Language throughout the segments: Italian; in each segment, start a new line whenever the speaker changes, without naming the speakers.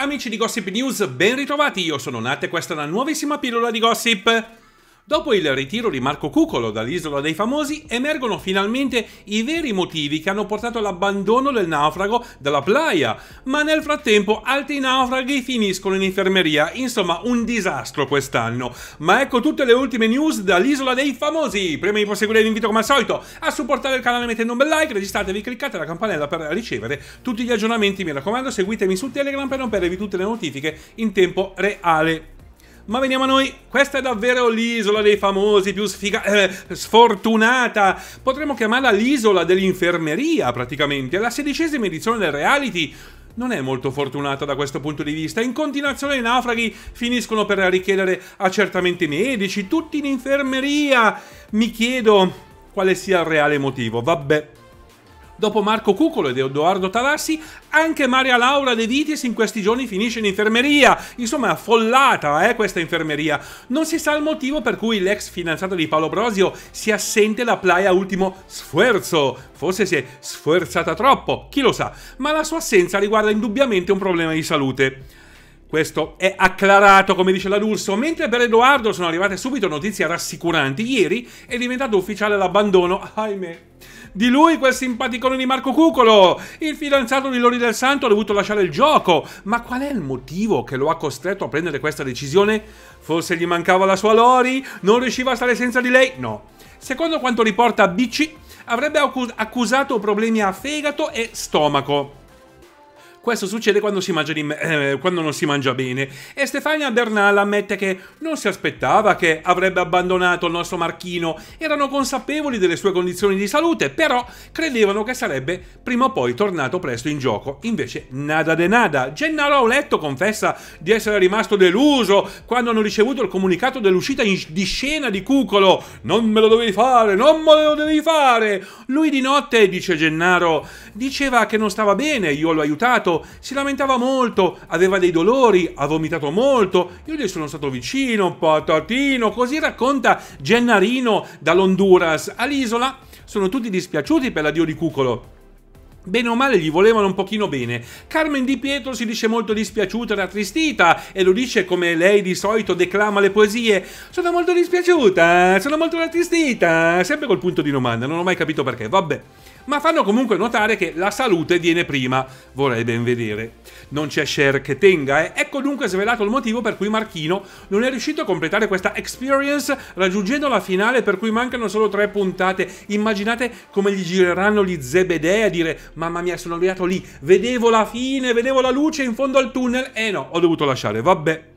Amici di Gossip News, ben ritrovati, io sono Nat e questa è una nuovissima pillola di gossip. Dopo il ritiro di Marco Cucolo dall'Isola dei Famosi, emergono finalmente i veri motivi che hanno portato all'abbandono del naufrago dalla playa, ma nel frattempo altri naufraghi finiscono in infermeria, insomma un disastro quest'anno. Ma ecco tutte le ultime news dall'Isola dei Famosi! Prima di proseguire vi invito come al solito a supportare il canale mettendo un bel like, registratevi, cliccate la campanella per ricevere tutti gli aggiornamenti, mi raccomando seguitemi su Telegram per non perdervi tutte le notifiche in tempo reale. Ma veniamo a noi, questa è davvero l'isola dei famosi, più sfiga- eh, sfortunata. Potremmo chiamarla l'isola dell'infermeria, praticamente. La sedicesima edizione del reality non è molto fortunata da questo punto di vista. In continuazione i naufraghi finiscono per richiedere accertamenti medici, tutti in infermeria. Mi chiedo quale sia il reale motivo. Vabbè. Dopo Marco Cucolo ed Edoardo Talassi, anche Maria Laura De Vitis in questi giorni finisce in infermeria. Insomma, affollata, eh, questa infermeria. Non si sa il motivo per cui l'ex fidanzato di Paolo Brosio si assente la playa ultimo sforzo. Forse si è sforzata troppo, chi lo sa. Ma la sua assenza riguarda indubbiamente un problema di salute. Questo è acclarato, come dice la D'Urso, mentre per Edoardo sono arrivate subito notizie rassicuranti. Ieri è diventato ufficiale l'abbandono, ahimè, di lui quel simpaticone di Marco Cucolo. Il fidanzato di Lori del Santo ha dovuto lasciare il gioco. Ma qual è il motivo che lo ha costretto a prendere questa decisione? Forse gli mancava la sua Lori? Non riusciva a stare senza di lei? No. Secondo quanto riporta BC, avrebbe accusato problemi a fegato e stomaco. Questo succede quando, di eh, quando non si mangia bene. E Stefania Bernal ammette che non si aspettava che avrebbe abbandonato il nostro Marchino. Erano consapevoli delle sue condizioni di salute, però credevano che sarebbe prima o poi tornato presto in gioco. Invece, nada de nada. Gennaro Auletto confessa di essere rimasto deluso quando hanno ricevuto il comunicato dell'uscita di scena di Cucolo. Non me lo dovevi fare, non me lo devi fare. Lui di notte, dice Gennaro, diceva che non stava bene, io l'ho aiutato si lamentava molto, aveva dei dolori, ha vomitato molto, io gli sono stato vicino, patatino, così racconta Gennarino dall'Honduras all'isola. Sono tutti dispiaciuti per l'addio di Cucolo. Bene o male gli volevano un pochino bene. Carmen Di Pietro si dice molto dispiaciuta e rattristita e lo dice come lei di solito declama le poesie. Sono molto dispiaciuta, sono molto rattristita. Sempre col punto di domanda, non ho mai capito perché. Vabbè ma fanno comunque notare che la salute viene prima, vorrei ben vedere. Non c'è share che tenga, eh? Ecco dunque svelato il motivo per cui Marchino non è riuscito a completare questa experience raggiungendo la finale per cui mancano solo tre puntate. Immaginate come gli gireranno gli zebedei a dire mamma mia sono arrivato lì, vedevo la fine, vedevo la luce in fondo al tunnel eh no, ho dovuto lasciare, vabbè.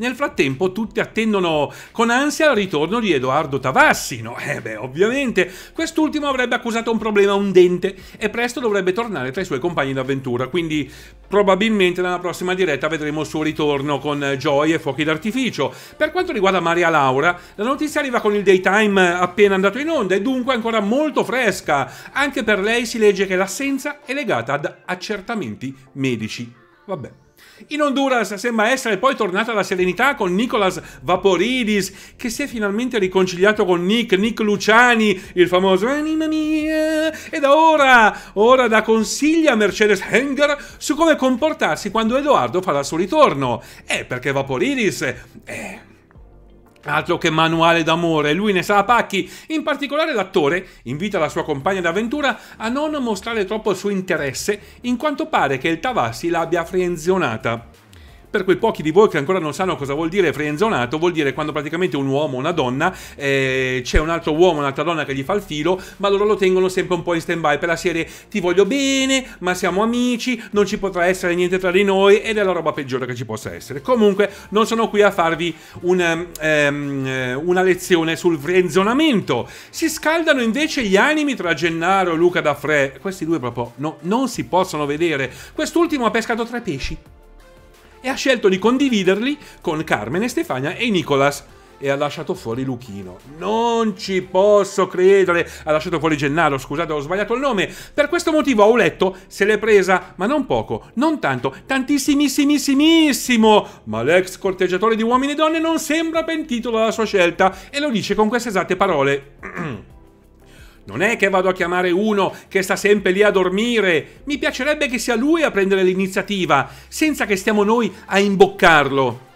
Nel frattempo tutti attendono con ansia il ritorno di Edoardo Tavassino. Eh beh, ovviamente, quest'ultimo avrebbe accusato un problema a un dente e presto dovrebbe tornare tra i suoi compagni d'avventura, quindi probabilmente nella prossima diretta vedremo il suo ritorno con gioie e fuochi d'artificio. Per quanto riguarda Maria Laura, la notizia arriva con il daytime appena andato in onda e dunque ancora molto fresca. Anche per lei si legge che l'assenza è legata ad accertamenti medici. Vabbè. In Honduras sembra essere poi tornata la serenità con Nicolas Vaporidis, che si è finalmente riconciliato con Nick, Nick Luciani, il famoso Anima mia, e da ora, ora dà consigli a Mercedes Henger su come comportarsi quando Edoardo farà il suo ritorno. Eh, perché Vaporidis... Eh, Altro che manuale d'amore, lui ne sa a pacchi. In particolare l'attore invita la sua compagna d'avventura a non mostrare troppo il suo interesse, in quanto pare che il Tavassi l'abbia frenzionata. Per quei pochi di voi che ancora non sanno cosa vuol dire frienzonato, vuol dire quando praticamente un uomo una donna, eh, c'è un altro uomo, un'altra donna che gli fa il filo, ma loro lo tengono sempre un po' in stand by per la serie ti voglio bene, ma siamo amici, non ci potrà essere niente tra di noi ed è la roba peggiore che ci possa essere. Comunque non sono qui a farvi un, um, una lezione sul frenzonamento. Si scaldano invece gli animi tra Gennaro e Luca D'Affre. Questi due proprio no, non si possono vedere. Quest'ultimo ha pescato tre pesci e ha scelto di condividerli con Carmen e Stefania e Nicolas e ha lasciato fuori Luchino. Non ci posso credere. Ha lasciato fuori Gennaro, scusate, ho sbagliato il nome. Per questo motivo ho letto se l'è presa, ma non poco, non tanto, tantissimissimissimo. Ma l'ex corteggiatore di uomini e donne non sembra pentito dalla sua scelta e lo dice con queste esatte parole. Non è che vado a chiamare uno che sta sempre lì a dormire. Mi piacerebbe che sia lui a prendere l'iniziativa, senza che stiamo noi a imboccarlo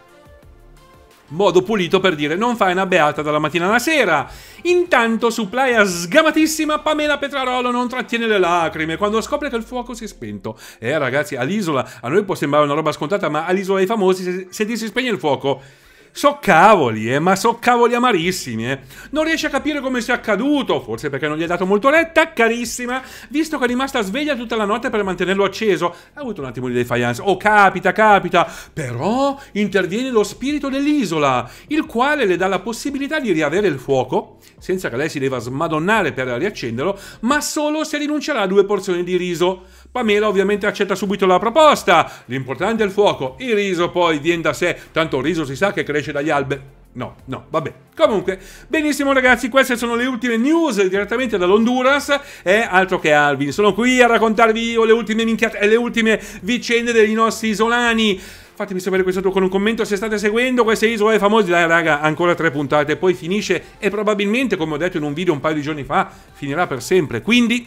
modo pulito per dire non fai una beata dalla mattina alla sera. Intanto su playa sgamatissima Pamela Petrarolo non trattiene le lacrime quando scopre che il fuoco si è spento. Eh ragazzi, all'isola, a noi può sembrare una roba scontata, ma all'isola dei famosi se, se ti si spegne il fuoco So cavoli, eh, ma so cavoli amarissimi, eh. Non riesce a capire come sia accaduto, forse perché non gli hai dato molto retta, carissima, visto che è rimasta sveglia tutta la notte per mantenerlo acceso. Ha avuto un attimo di defiance. Oh, capita, capita. Però interviene lo spirito dell'isola, il quale le dà la possibilità di riavere il fuoco, senza che lei si debba smadonnare per riaccenderlo, ma solo se rinuncerà a due porzioni di riso. Pamela ovviamente accetta subito la proposta. L'importante è il fuoco, il riso poi viene da sé, tanto il riso si sa che cresce dagli alberi. No, no, vabbè. Comunque, benissimo ragazzi, queste sono le ultime news direttamente dall'Honduras e altro che Alvin. Sono qui a raccontarvi io le ultime minchiate e le ultime vicende dei nostri isolani. Fatemi sapere qui sotto con un commento se state seguendo queste isole famose. Dai raga, ancora tre puntate, poi finisce e probabilmente, come ho detto in un video un paio di giorni fa, finirà per sempre. Quindi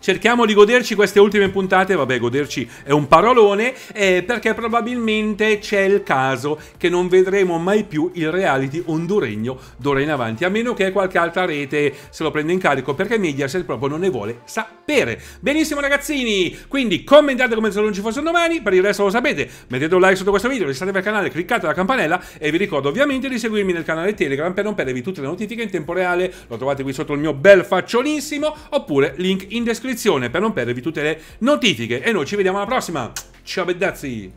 cerchiamo di goderci queste ultime puntate, vabbè goderci è un parolone, eh, perché probabilmente c'è il caso che non vedremo mai più il reality honduregno d'ora in avanti, a meno che qualche altra rete se lo prenda in carico, perché Mediaset proprio non ne vuole sapere. Benissimo ragazzini, quindi commentate come se non ci fossero domani, per il resto lo sapete, mettete un like sotto questo video, iscrivetevi al canale, cliccate la campanella e vi ricordo ovviamente di seguirmi nel canale Telegram per non perdervi tutte le notifiche in tempo reale, lo trovate qui sotto il mio bel facciolissimo, oppure link in descrizione iscrizione per non perdervi tutte le notifiche e noi ci vediamo alla prossima. Ciao beddazzi!